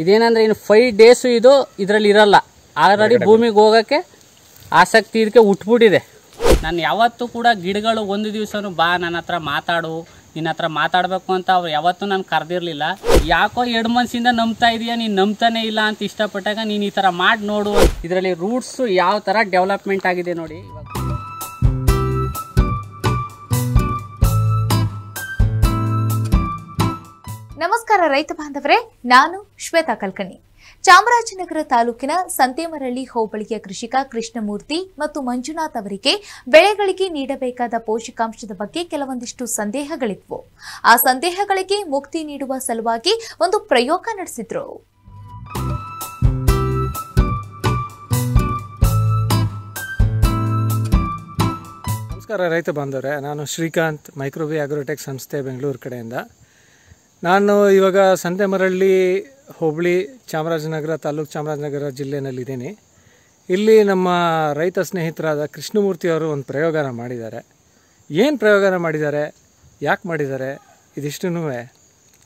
ಇದೇನಂದ್ರೆ ಇನ್ನು five days ಇದು ಇದರಲ್ಲಿ ಇರಲ್ಲ. ಆಲ್ರೆಡಿ ಭೂಮಿಗೆ ಹೋಗೋಕ್ಕೆ ಆಸಕ್ತಿ ಇದಕ್ಕೆ ಉಟ್ಬಿಟ್ಟಿದೆ. ನಾನು ಯಾವತ್ತೂ ಕೂಡ ಗಿಡಗಳು ಒಂದು ದಿವಸನೂ ಬಾ ನನ್ನ ಹತ್ರ ಮಾತಾಡು ನಿನ್ನ ಹತ್ರ ಮಾತಾಡಬೇಕು ಅಂತ ಅವ್ರು ಯಾವತ್ತೂ ನಾನು ಕರೆದಿರಲಿಲ್ಲ. ಯಾಕೋ ಎರಡು ಮನ್ಸಿಂದ ನಂಬ್ತಾ ಇದೀಯಾ ನೀನು ನಂಬ್ತಾನೆ ಇಲ್ಲ ಅಂತ ಇಷ್ಟಪಟ್ಟಾಗ ನೀನು ಈ ಥರ ಮಾಡಿ ನೋಡು. ಇದರಲ್ಲಿ ರೂಟ್ಸು ಯಾವ ಥರ ಡೆವಲಪ್ಮೆಂಟ್ ಆಗಿದೆ ನೋಡಿ. ನಮಸ್ಕಾರ ರೈತ ಬಾಂಧವರೇ, ನಾನು ಶ್ವೇತಾ ಕಲ್ಕಣಿ. ಚಾಮರಾಜನಗರ ತಾಲೂಕಿನ ಸಂತೇಮರಳ್ಳಿ ಹೋಬಳಿಯ ಕೃಷಿಕ ಕೃಷ್ಣಮೂರ್ತಿ ಮತ್ತು ಮಂಜುನಾಥ್ ಅವರಿಗೆ ಬೆಳೆಗಳಿಗೆ ನೀಡಬೇಕಾದ ಪೋಷಕಾಂಶದ ಬಗ್ಗೆ ಕೆಲವೊಂದಿಷ್ಟು ಸಂದೇಹಗಳಿದ್ವು. ಆ ಸಂದೇಹಗಳಿಗೆ ಮುಕ್ತಿ ನೀಡುವ ಸಲುವಾಗಿ ಒಂದು ಪ್ರಯೋಗ ನಡೆಸಿದ್ರು. ನಮಸ್ಕಾರ ರೈತ ಬಾಂಧವರೇ, ನಾನು ಶ್ರೀಕಾಂತ್ ಮೈಕ್ರೋವಿ ಅಗ್ರೋಟೆಕ್ ಸಂಸ್ಥೆ ಬೆಂಗಳೂರು ಕಡೆಯಿಂದ. ನಾನು ಇವಾಗ ಸಂತೆಮರಳ್ಳಿ, ಹೋಬಳಿ, ಚಾಮರಾಜನಗರ, ತಾಲೂಕು ಚಾಮರಾಜನಗರ ಜಿಲ್ಲೆಯಲ್ಲಿದ್ದೀನಿ ಇಲ್ಲಿ ನಮ್ಮ ರೈತ ಸ್ನೇಹಿತರಾದ ಕೃಷ್ಣಮೂರ್ತಿಯವರು ಒಂದು ಪ್ರಯೋಗನ ಮಾಡಿದ್ದಾರೆ. ಏನು ಪ್ರಯೋಗನ ಮಾಡಿದ್ದಾರೆ? ಯಾಕೆ ಮಾಡಿದ್ದಾರೆ? ಇದಿಷ್ಟೂ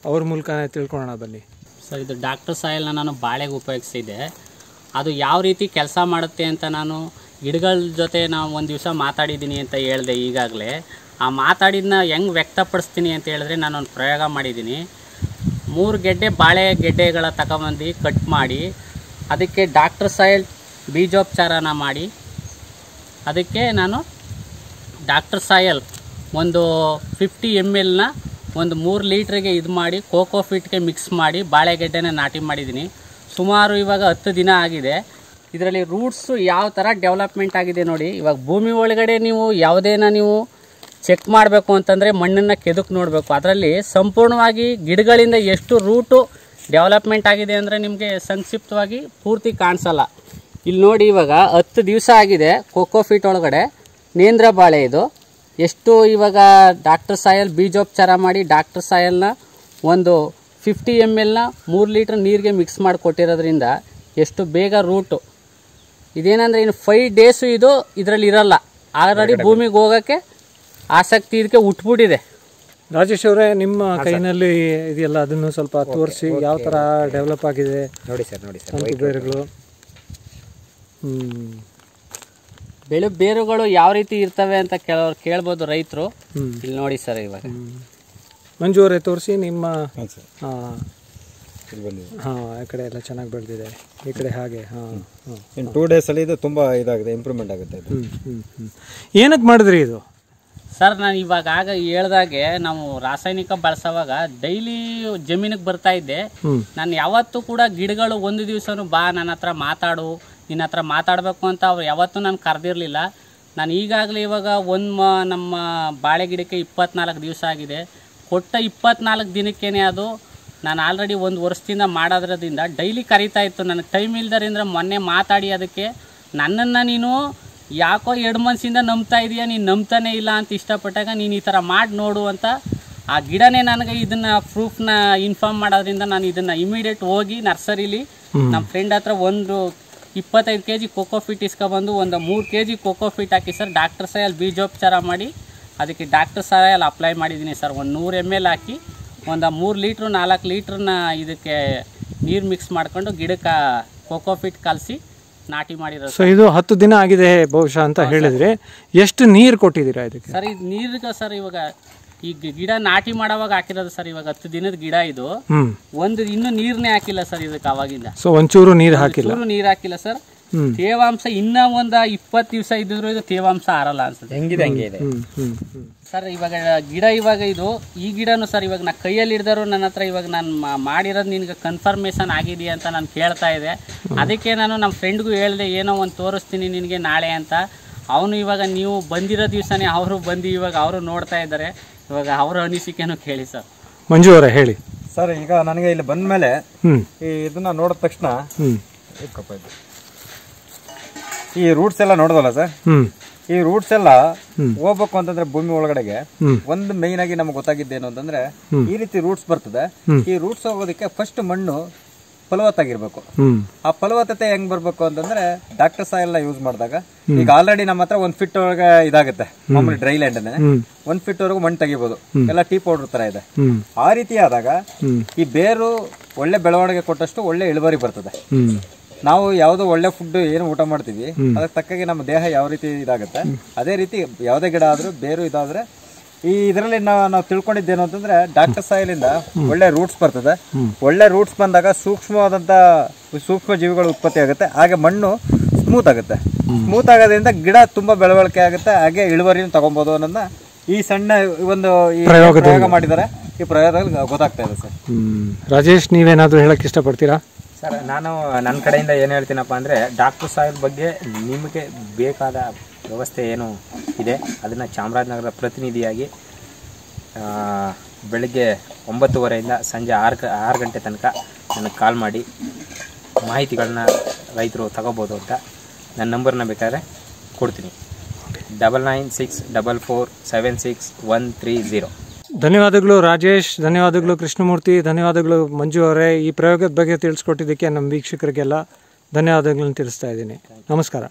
ಅವ್ರ ಮೂಲಕನೇ ತಿಳ್ಕೊಳ್ಳೋಣ ಬನ್ನಿ. ಸರ್, ಇದು ಡಾಕ್ಟರ್ ಸಾಯಿಲ್ನ ನಾನು ಬಾಳೆಗೆ ಉಪಯೋಗಿಸಿದ್ದೆ. ಅದು ಯಾವ ರೀತಿ ಕೆಲಸ ಮಾಡುತ್ತೆ ಅಂತ ನಾನು ಗಿಡಗಳ ಜೊತೆ ನಾವು ಒಂದು ದಿವಸ ಮಾತಾಡಿದ್ದೀನಿ ಅಂತ ಹೇಳಿದೆ ಈಗಾಗಲೇ. ಆ ಮಾತಾಡಿದ್ನ ಹೆಂಗೆ ವ್ಯಕ್ತಪಡಿಸ್ತೀನಿ ಅಂತ ಹೇಳಿದ್ರೆ ನಾನು ಒಂದು ಪ್ರಯೋಗ ಮಾಡಿದ್ದೀನಿ ಮೂರು ಗೆಡ್ಡೆ ಬಾಳೆ ಗೆಡ್ಡೆಗಳ ತಗೊಂಬಂದು ಕಟ್ ಮಾಡಿ, ಅದಕ್ಕೆ ಡಾಕ್ಟರ್ ಸಾಯಿಲ್ ಬೀಜೋಪಚಾರನ ಮಾಡಿ, ಅದಕ್ಕೆ ನಾನು ಡಾಕ್ಟರ್ ಸಾಯಲ್ ಒಂದು ಫಿಫ್ಟಿ ಎಂ ಎಲ್ನ ಒಂದು ಮೂರು ಲೀಟ್ರಿಗೆ ಇದು ಮಾಡಿ, ಕೋಕೋ ಫಿಟ್ಗೆ ಮಿಕ್ಸ್ ಮಾಡಿ ಬಾಳೆಗೆಡ್ಡೆನ ನಾಟಿ ಮಾಡಿದ್ದೀನಿ ಸುಮಾರು ಇವಾಗ ಹತ್ತು ದಿನ ಆಗಿದೆ. ಇದರಲ್ಲಿ ರೂಟ್ಸು ಯಾವ ಥರ ಡೆವಲಪ್ಮೆಂಟ್ ಆಗಿದೆ ನೋಡಿ. ಇವಾಗ ಭೂಮಿ ಒಳಗಡೆ ನೀವು ಯಾವುದೇನ ನೀವು ಚೆಕ್ ಮಾಡಬೇಕು ಅಂತಂದರೆ ಮಣ್ಣನ್ನು ಕೆದಕ್ ನೋಡಬೇಕು. ಅದರಲ್ಲಿ ಸಂಪೂರ್ಣವಾಗಿ ಗಿಡಗಳಿಂದ ಎಷ್ಟು ರೂಟು ಡೆವಲಪ್ಮೆಂಟ್ ಆಗಿದೆ ಅಂದರೆ ನಿಮಗೆ ಸಂಕ್ಷಿಪ್ತವಾಗಿ ಪೂರ್ತಿ ಕಾಣಿಸಲ್ಲ. ಇಲ್ಲಿ ನೋಡಿ ಇವಾಗ ಹತ್ತು ದಿವಸ ಆಗಿದೆ ಕೋಕೋ ಫೀಟ್ ಒಳಗಡೆ. ನೇಂದ್ರ ಬಾಳೆ ಇದು. ಎಷ್ಟು ಇವಾಗ ಡಾಕ್ಟರ್ ಸಾಯಲ್ ಬೀಜೋಪಚಾರ ಮಾಡಿ ಡಾಕ್ಟರ್ ಸಾಯಲ್ನ ಒಂದು ಫಿಫ್ಟಿ ಎಂ ಎಲ್ನ ಮೂರು ಲೀಟ್ರ್ ನೀರಿಗೆ ಮಿಕ್ಸ್ ಮಾಡಿ ಕೊಟ್ಟಿರೋದ್ರಿಂದ ಎಷ್ಟು ಬೇಗ ರೂಟು ಇದೇನಂದರೆ ಇನ್ನು ಫೈವ್ ಡೇಸು ಇದು ಇದರಲ್ಲಿ ಇರಲ್ಲ. ಆಲ್ರೆಡಿ ಭೂಮಿಗೆ ಹೋಗೋಕ್ಕೆ ಆಸಕ್ತಿ ಇದಕ್ಕೆ ಉಟ್ಬಿಟ್ಟಿದೆ. ರಾಜೇಶ್ ಅವರೇ ನಿಮ್ಮ ಕೈನಲ್ಲಿ ಇದೆಯಲ್ಲ ಅದನ್ನು ಸ್ವಲ್ಪ ತೋರಿಸಿ ಯಾವ ಥರ ಡೆವಲಪ್ ಆಗಿದೆ? ನೋಡಿ ಸರ್ ನೋಡಿ ಸರ್. ಬೇರುಗಳು. ಹ್ಞೂ ಬೆಳೆ ಬೇರುಗಳು ಯಾವ ರೀತಿ ಇರ್ತವೆ ಅಂತ ಕೇಳೋರು ಕೇಳ್ಬೋದು ರೈತರು. ಇಲ್ಲಿ ನೋಡಿ ಸರ್ ಇವಾಗ. ಮಂಜು ಅವರೇ ತೋರಿಸಿ ನಿಮ್ಮ ಹಾಂ ಈ ಕಡೆ ಎಲ್ಲ ಚೆನ್ನಾಗಿ ಬೆಳೆದಿದೆ. ಈ ಕಡೆ ಹಾಗೆ ಹಾಂ ಇನ್ನು ಟೂ ಡೇಸಲ್ಲಿ ಇದು ತುಂಬ ಇದಾಗಿದೆ ಇಂಪ್ರೂವ್ಮೆಂಟ್ ಆಗುತ್ತೆ ಹ್ಞೂ ಹ್ಞೂ ಏನಕ್ಕೆ ಮಾಡಿದ್ರಿ ಇದು? ಸರ್ ನಾನು ಇವಾಗ ಆಗ ಹೇಳ್ದಾಗೆ ನಾವು ರಾಸಾಯನಿಕ ಬಳಸೋವಾಗ ಡೈಲಿ ಜಮೀನಿಗೆ ಬರ್ತಾ ಇದ್ದೆ. ನಾನು ಯಾವತ್ತೂ ಕೂಡ ಗಿಡಗಳು ಒಂದು ದಿವಸನೂ ಬಾ ನನ್ನ ಹತ್ರ ಮಾತಾಡು ನಿನ್ನ ಹತ್ರ ಮಾತಾಡಬೇಕು ಅಂತ ಅವ್ರು ಯಾವತ್ತೂ ನಾನು ಕರೆದಿರಲಿಲ್ಲ. ನಾನು ಈಗಾಗಲೇ ಇವಾಗ ಒಂದು ನಮ್ಮ ಬಾಳೆ ಗಿಡಕ್ಕೆ ಇಪ್ಪತ್ನಾಲ್ಕು ದಿವಸ ಆಗಿದೆ. ಕೊಟ್ಟ ಇಪ್ಪತ್ನಾಲ್ಕು ದಿನಕ್ಕೇನೆ ಅದು ನಾನು ಆಲ್ರೆಡಿ ಒಂದು ವರ್ಷದಿಂದ ಮಾಡೋದ್ರದಿಂದ ಡೈಲಿ ಕರೀತಾ ಇತ್ತು. ನನಗೆ ಟೈಮ್ ಇಲ್ದರಿಂದ ಮೊನ್ನೆ ಮಾತಾಡಿ ಅದಕ್ಕೆ ನನ್ನನ್ನು ನೀನು ಯಾಕೋ ಎರಡು ಮನಸ್ಸಿಂದ ನಂಬ್ತಾ ಇದೆಯಾ? ನೀನು ನಂಬ್ತಾನೆ ಇಲ್ಲ ಅಂತ ಇಷ್ಟಪಟ್ಟಾಗ ನೀನು ಈ ಥರ ಮಾಡಿ ನೋಡು ಅಂತ ಆ ಗಿಡನೇ ನನಗೆ ಇದನ್ನು ಪ್ರೂಫ್ನ ಇನ್ಫಾರ್ಮ್ ಮಾಡೋದ್ರಿಂದ ನಾನು ಇದನ್ನು ಇಮಿಡಿಯೇಟ್ ಹೋಗಿ ನರ್ಸರಿಲಿ ನಮ್ಮ ಫ್ರೆಂಡ್ ಹತ್ರ ಒಂದು ಇಪ್ಪತ್ತೈದು ಕೆ ಜಿ ಕೋಕೋ ಫಿಟ್ ಇಸ್ಕೊಬಂದು ಒಂದು ಮೂರು ಕೆ ಜಿ ಕೋಕೋ ಫಿಟ್ ಹಾಕಿ ಸರ್ ಡಾಕ್ಟರ್ ಅಲ್ಲಿ ಬೀಜೋಪಚಾರ ಮಾಡಿ ಅದಕ್ಕೆ ಡಾಕ್ಟರ್ ಎಲ್ಲ ಅಪ್ಲೈ ಮಾಡಿದ್ದೀನಿ ಸರ್. ಒಂದು ನೂರು ಎಂ ಎಲ್ ಹಾಕಿ ಒಂದು ಮೂರು ಲೀಟ್ರು ನಾಲ್ಕು ಲೀಟ್ರನ್ನ ಇದಕ್ಕೆ ನೀರು ಮಿಕ್ಸ್ ಮಾಡ್ಕೊಂಡು ಗಿಡಕ್ಕೆ ಕೋಕೋಫಿಟ್ ಕಲಸಿ ನಾಟಿ ಮಾಡಿರೋದು ಸೊ ಇದು ಹತ್ತು ದಿನ ಆಗಿದೆ ಬಹುಶಃ ಅಂತ ಹೇಳಿದರೆ ಎಷ್ಟು ನೀರು ಕೊಟ್ಟಿದ್ದೀರಾ ಇದಕ್ಕೆ? ಸರ್ ಇದು ನೀರಿಗೆ ಸರ್ ಇವಾಗ ಈ ಗಿಡ ನಾಟಿ ಮಾಡೋವಾಗ ಹಾಕಿರೋದು ಸರ್ ಇವಾಗ ಹತ್ತು ದಿನದ ಗಿಡ ಇದು. ಒಂದು ಇನ್ನೂ ನೀರನ್ನೇ ಹಾಕಿಲ್ಲ ಸರ್ ಇದಕ್ಕೆ ಅವಾಗಿಂದ. ಸೊ ಒಂಚೂರು ನೀರು ಹಾಕಿಲ್ಲ. ನೀರು ಹಾಕಿಲ್ಲ ಸರ್. ತೇವಾಂಶ ಇನ್ನ ಒಂದ ಇಪ್ಪತ್ತು ದಿವಸ ಇದ್ದಿದ್ರು ಇದು ತೇವಾಂಶ ಆರಲ್ಲ ಅನ್ಸುತ್ತೆ. ಹೆಂಗಿದೆ ಹಂಗೆ ಇದೆ ಸರ್ ಇವಾಗ ಗಿಡ ಇವಾಗ ಇದು ಈ ಗಿಡನು ಸರ್ ಇವಾಗ ನಾ ಕೈಯಲ್ಲಿ ಹಿಡ್ದರು ನನ್ನ ಹತ್ರ ಇವಾಗ ನಾನು ಮಾಡಿರೋದು ನಿನ್ಗೆ ಕನ್ಫರ್ಮೇಶನ್ ಆಗಿದೆಯಾ ಅಂತ ನಾನು ಕೇಳ್ತಾ ಇದೆ. ಅದಕ್ಕೆ ನಾನು ನಮ್ಮ ಫ್ರೆಂಡ್ಗೂ ಹೇಳಿದೆ ಏನೋ ಒಂದು ತೋರಿಸ್ತೀನಿ ನಿನಗೆ ನಾಳೆ ಅಂತ. ಅವನು ಇವಾಗ ನೀವು ಬಂದಿರೋ ದಿವಸನೇ ಅವರು ಬಂದು ಇವಾಗ ಅವರು ನೋಡ್ತಾ ಇದ್ದಾರೆ. ಇವಾಗ ಅವರ ಅನಿಸಿಕೆನು ಕೇಳಿ ಸರ್. ಮಂಜು ಅವರೇ ಹೇಳಿ. ಸರ್ ಈಗ ನನಗೆ ಇಲ್ಲಿ ಬಂದ ಮೇಲೆ ಇದನ್ನ ನೋಡಿದ ತಕ್ಷಣ. ಈ ರೂಟ್ಸ್ ಎಲ್ಲ ನೋಡ್ದಲ್ಲ ಸರ್ ಈ ರೂಟ್ಸ್ ಎಲ್ಲ ಹೋಗ್ಬೇಕು ಅಂತಂದ್ರೆ ಭೂಮಿ ಒಳಗಡೆಗೆ. ಒಂದು ಮೈನ್ ಆಗಿ ನಮ್ಗೆ ಗೊತ್ತಾಗಿದ್ದೇನು ಅಂತಂದ್ರೆ ಈ ರೀತಿ ರೂಟ್ಸ್ ಬರ್ತದೆ. ಈ ರೂಟ್ಸ್ ಹೋಗೋದಕ್ಕೆ ಫಸ್ಟ್ ಮಣ್ಣು ಫಲವತ್ತಾಗಿರ್ಬೇಕು. ಆ ಫಲವತ್ತತೆ ಹೆಂಗ್ ಬರ್ಬೇಕು ಅಂತಂದ್ರೆ ಡಾಕ್ಟರ್ ಸಾಯಿಲ್ ಯೂಸ್ ಮಾಡಿದಾಗ ಈಗ ಆಲ್ರೆಡಿ ನಮ್ಮ ಹತ್ರ ಒಂದ್ ಫಿಟ್ ಒಳಗೆ ಇದಾಗುತ್ತೆ ಮಾಮೂಲಿ ಡ್ರೈ ಲ್ಯಾಂಡ್ ಒಂದ್ ಫಿಟ್ ವರೆಗೂ ಮಣ್ಣು ತೆಗಿಬಹುದು ಎಲ್ಲ ಟೀ ಪೌಡರ್ ತರ ಇದೆ. ಆ ರೀತಿ ಆದಾಗ ಈ ಬೇರು ಒಳ್ಳೆ ಬೆಳವಣಿಗೆ ಕೊಟ್ಟಷ್ಟು ಒಳ್ಳೆ ಇಳುವರಿ ಬರ್ತದೆ. ನಾವು ಯಾವ್ದು ಒಳ್ಳೆ ಫುಡ್ ಏನು ಊಟ ಮಾಡ್ತೀವಿ ಅದಕ್ಕೆ ತಕ್ಕಾಗಿ ನಮ್ಮ ದೇಹ ಯಾವ ರೀತಿ ಇದಾಗುತ್ತೆ ಅದೇ ರೀತಿ ಯಾವುದೇ ಗಿಡ ಆದ್ರೂ ಬೇರು ಇದಾದ್ರೆ ಈ ಇದರಲ್ಲಿ ನಾವು ನಾವು ತಿಳ್ಕೊಂಡಿದ್ದೇನು ಅಂತಂದ್ರೆ ಡಾಕ್ಟರ್ ಸಾಯಿಲ್ ಇಂದ ಒಳ್ಳೆ ರೂಟ್ಸ್ ಬರ್ತದೆ. ಒಳ್ಳೆ ರೂಟ್ಸ್ ಬಂದಾಗ ಸೂಕ್ಷ್ಮವಾದಂತ ಸೂಕ್ಷ್ಮ ಜೀವಿಗಳು ಉತ್ಪತ್ತಿ ಆಗುತ್ತೆ ಹಾಗೆ ಮಣ್ಣು ಸ್ಮೂತ್ ಆಗುತ್ತೆ. ಸ್ಮೂತ್ ಆಗೋದ್ರಿಂದ ಗಿಡ ತುಂಬಾ ಬೆಳವಣಿಗೆ ಆಗುತ್ತೆ ಹಾಗೆ ಇಳುವರಿನ ತಗೊಬೋದು ಅನ್ನೋದನ್ನ ಈ ಸಣ್ಣ ಒಂದು ಈ ಪ್ರಯೋಗ ಮಾಡಿದ್ದಾರೆ. ಈ ಪ್ರಯೋಗದಲ್ಲಿ ಗೊತ್ತಾಗ್ತಾ ಇದೆ ಸರ್. ರಾಜೇಶ್ ನೀವೇನಾದ್ರೂ ಹೇಳಕ್ ಇಷ್ಟಪಡ್ತೀರಾ? ಸರ್, ನಾನು ನನ್ನ ಕಡೆಯಿಂದ ಏನು ಹೇಳ್ತೀನಪ್ಪ ಅಂದರೆ, ಡಾಕ್ಟರ್ ಸಾಹೇಬ್ ಬಗ್ಗೆ ನಿಮಗೆ ಬೇಕಾದ ವ್ಯವಸ್ಥೆ ಏನು ಇದೆ? ಅದನ್ನು ಚಾಮರಾಜನಗರದ ಪ್ರತಿನಿಧಿಯಾಗಿ ಬೆಳಗ್ಗೆ ಒಂಬತ್ತುವರೆಯಿಂದ ಸಂಜೆ ಆರು ಆರು ಗಂಟೆ ತನಕ ನನಗೆ ಕಾಲ್ ಮಾಡಿ ಮಾಹಿತಿಗಳನ್ನ ರೈತರು ತಗೋಬೋದು ಅಂತ ನನ್ನ ನಂಬರ್ನ ಬೇಕಾದ್ರೆ ಕೊಡ್ತೀನಿ. Double nine six double four seven six one three zero ಧನ್ಯವಾದಗಳು ರಾಜೇಶ್, ಧನ್ಯವಾದಗಳು ಕೃಷ್ಣಮೂರ್ತಿ, ಧನ್ಯವಾದಗಳು ಮಂಜು ಅವರೇ. ಈ ಪ್ರಯೋಗದ ಬಗ್ಗೆ ತಿಳಿಸ್ಕೊಟ್ಟಿದ್ದಕ್ಕೆ ನಮ್ಮ ವೀಕ್ಷಕರಿಗೆಲ್ಲ ಧನ್ಯವಾದಗಳನ್ನು ತಿಳಿಸ್ತಾ ಇದ್ದೀನಿ. ನಮಸ್ಕಾರ.